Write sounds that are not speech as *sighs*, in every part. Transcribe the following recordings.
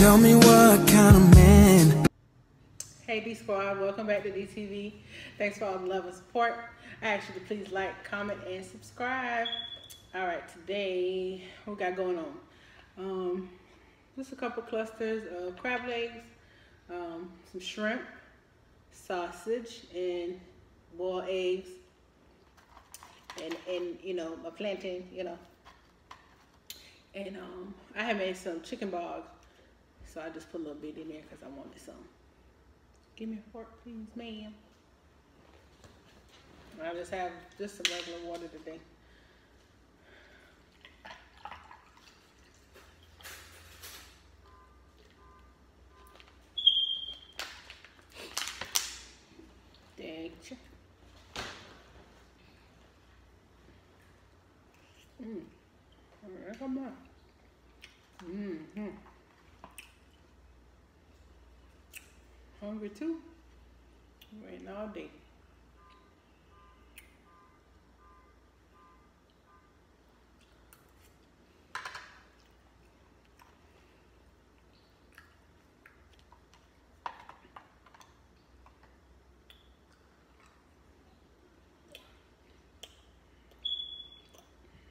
Tell me what kind of man. Hey D Squad, welcome back to DTV. Thanks for all the love and support. I ask you to please like, comment, and subscribe. All right, today what we got going on? Um, just a couple clusters of crab legs, um, some shrimp, sausage, and boiled eggs, and and you know a plantain, you know. And um, I have made some chicken balls, so I just put a little bit in there because I wanted some. Give me a fork, please, ma'am. I just have just some regular water today. Thank you. Mmm. All right, come on. Mm-hmm. Hungry too? Waiting all day.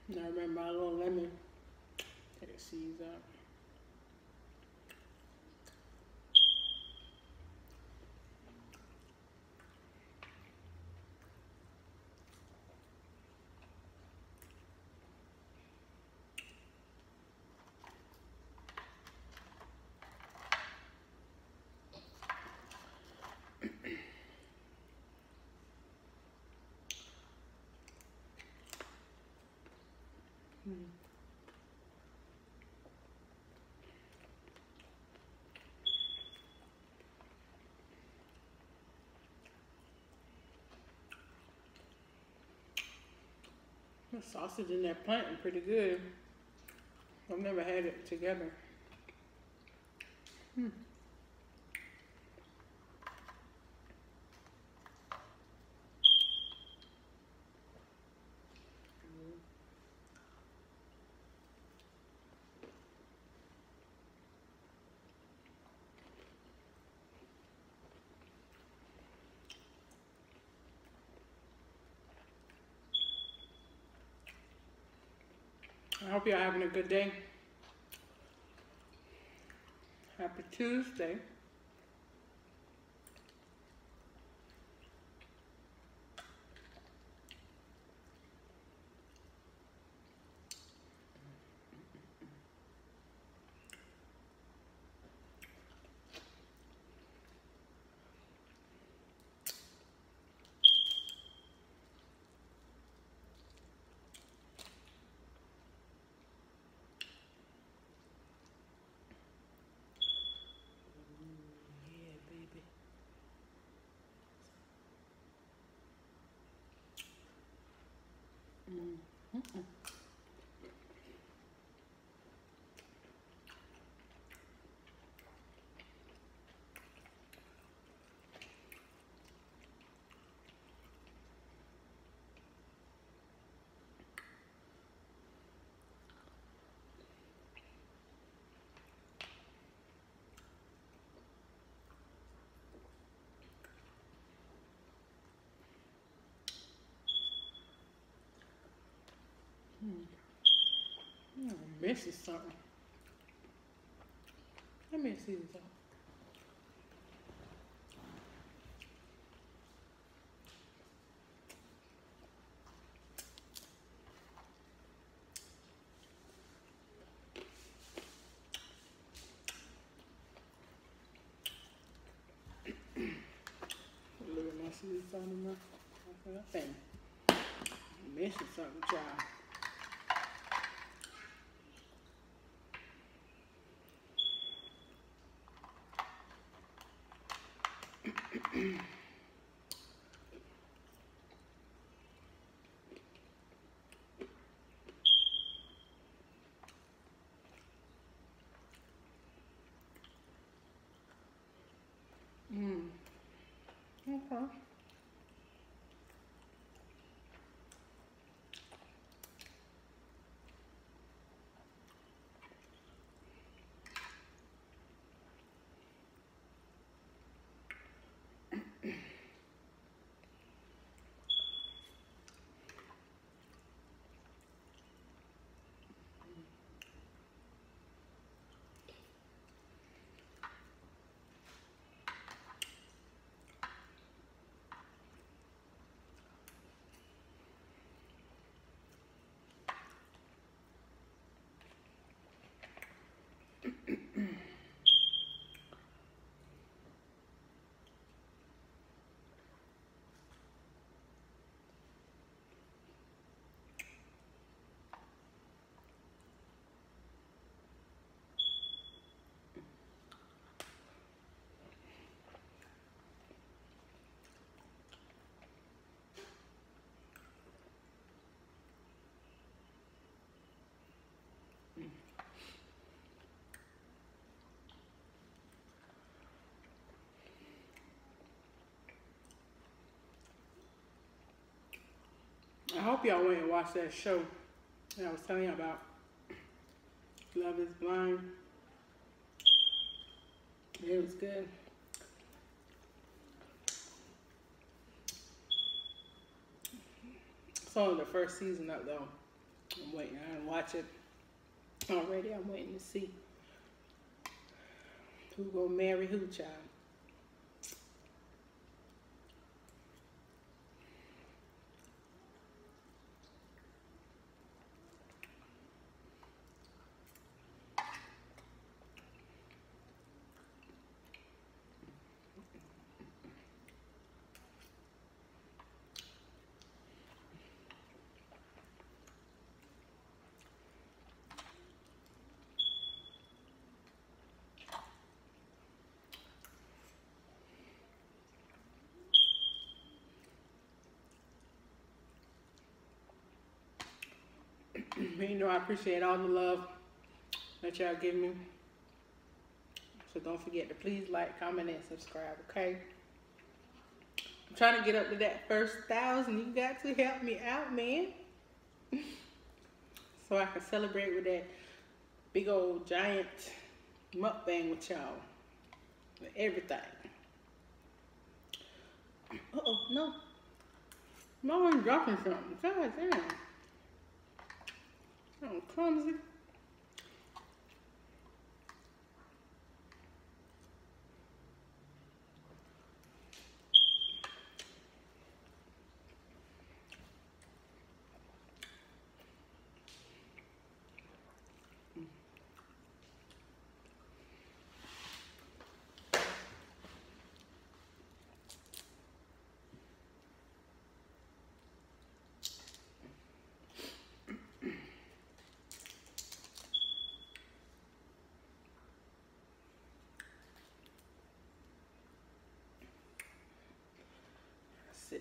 Now remember my little lemon. Take the seeds out. The sausage in that plantain pretty good. I've never had it together. Hmm. I hope you're having a good day. Happy Tuesday. Mm-hmm. Mm. Mm, I'm missing something. Let me see this out. Look at my seeds on in something, child. Mm. Okay. I hope y'all went and watched that show that I was telling you about. Love is Blind. It was good. It's only the first season up though. I'm waiting. I didn't watch it already. I'm waiting to see who gonna marry who, child. You know I appreciate all the love that y'all give me. So don't forget to please like, comment, and subscribe, okay? I'm trying to get up to that first thousand. You got to help me out, man. *laughs* so I can celebrate with that big old giant mukbang with y'all. With everything. Uh-oh, no. No one's dropping something. God damn. Oh, clumsy.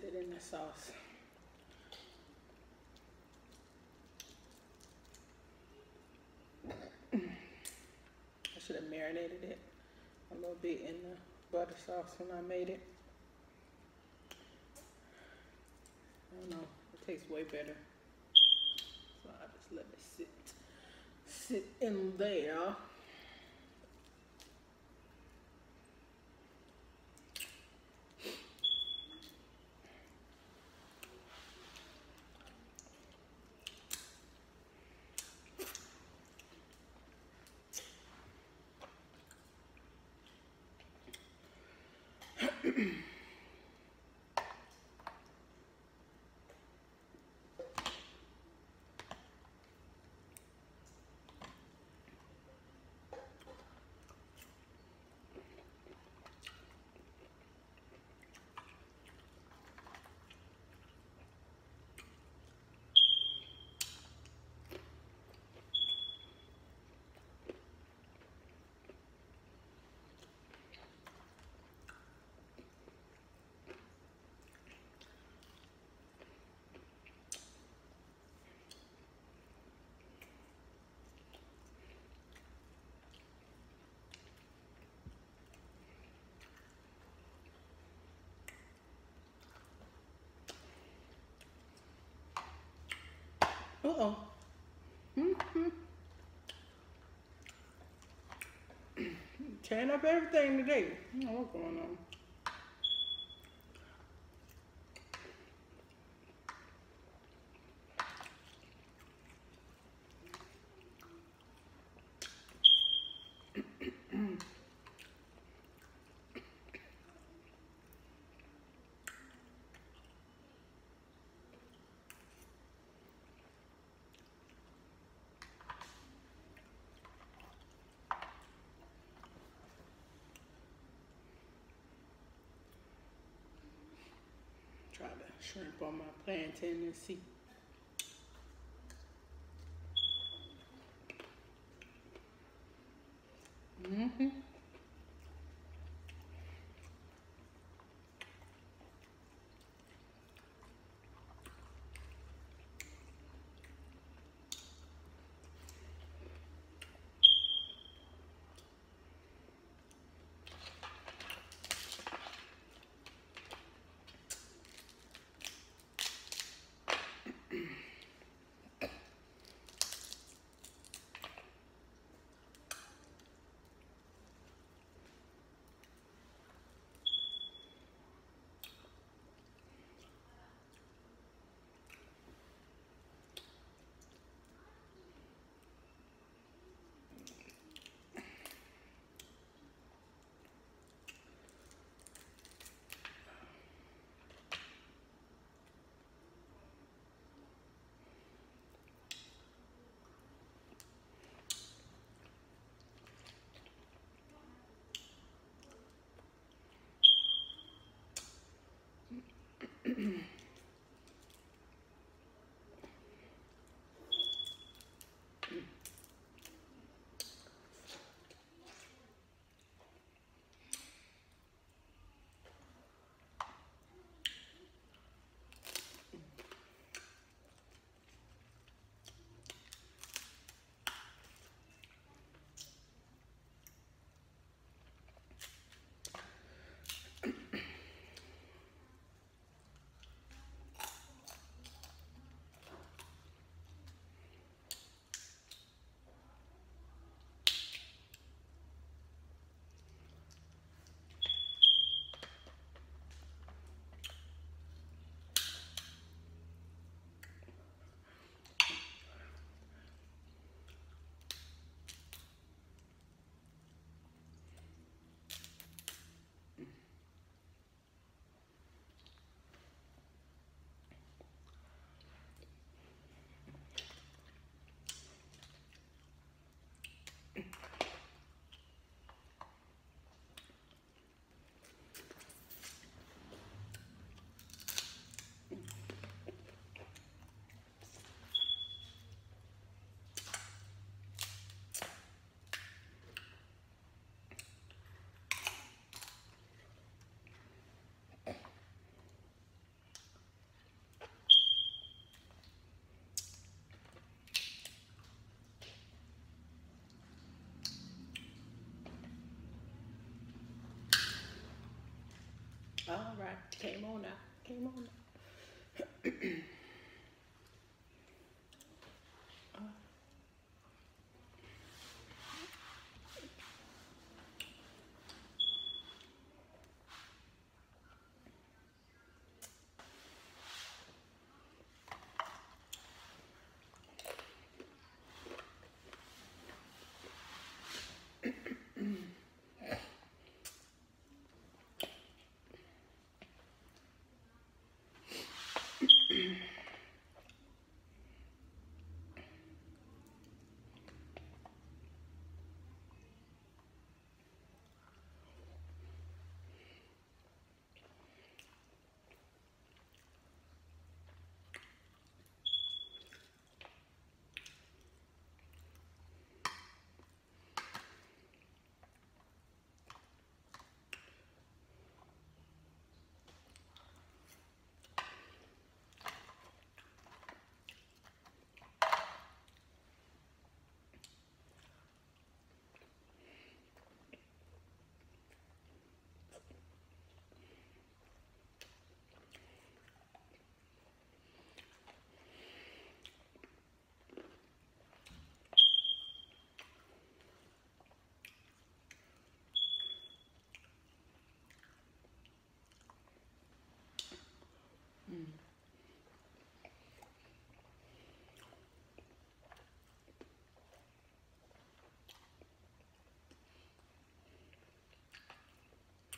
It in the sauce. I should have marinated it a little bit in the butter sauce when I made it. I don't know, it tastes way better. So I just let it sit, sit in there. Uh-oh. Mm-hmm. Tearing up everything today. I don't know what's going on. Try to shrimp on my plantain and see. mm *clears throat* All right, came on now, came on now. *clears throat*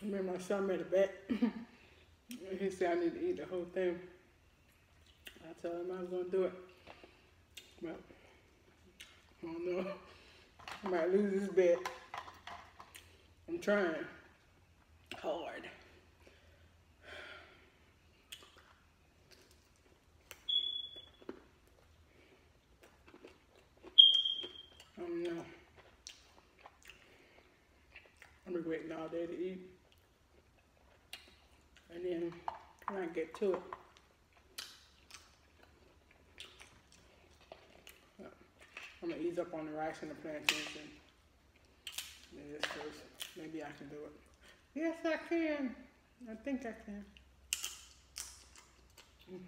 Remember my son made a bet. *laughs* he said I need to eat the whole thing. I told him I was gonna do it. But I don't know. I might lose this bet. I'm trying hard. *sighs* I don't know. I'm waiting all day to eat. And then when I get to it, I'm gonna ease up on the rice and the plantains and this first. Maybe I can do it. Yes, I can. I think I can. Don't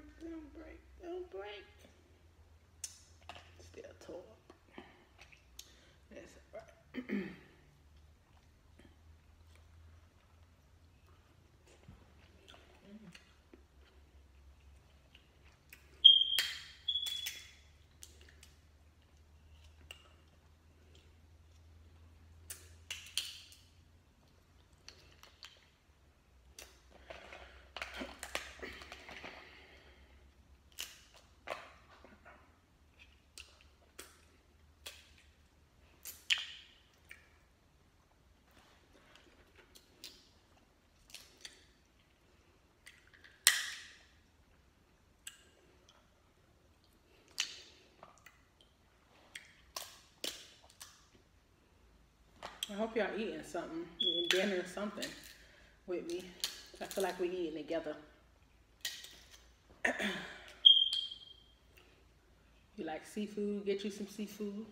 break, don't break, don't break. Still tore up. That's alright. *clears throat* hope y'all eating something, eating dinner or something with me. I feel like we're eating together. *clears throat* you like seafood? Get you some seafood.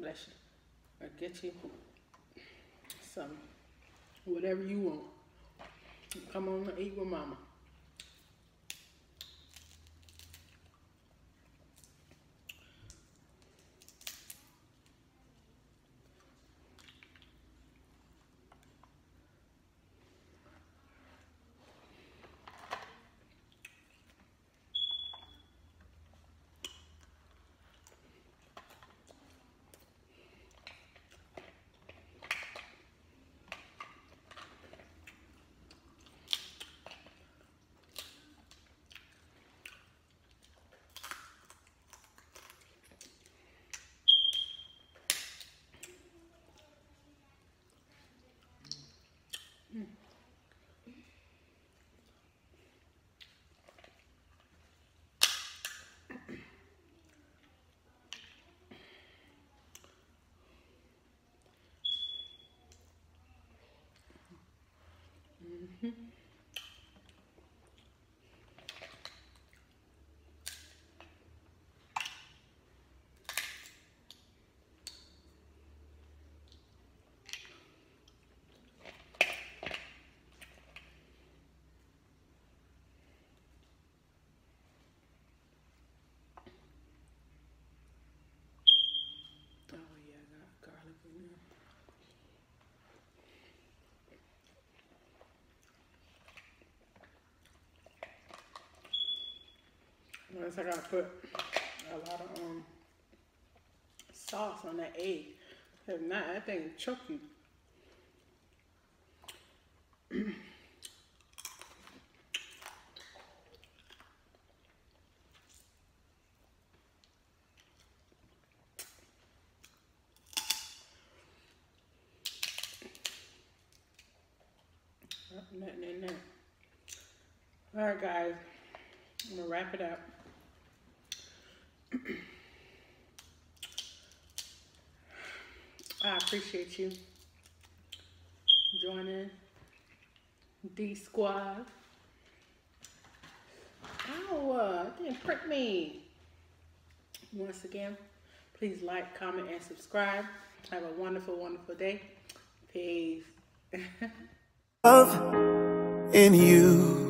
Bless you. Or get you some, whatever you want. Come on and eat with mama. Oh yeah, I got garlic in there. Notice I gotta put a lot of um sauce on that egg. If not, that thing choke you. Nothing in there. All right, guys. I'm gonna wrap it up. I appreciate you joining D Squad. Ow, uh, didn't prick me. Once again, please like, comment, and subscribe. Have a wonderful, wonderful day. Peace. *laughs* Love in you.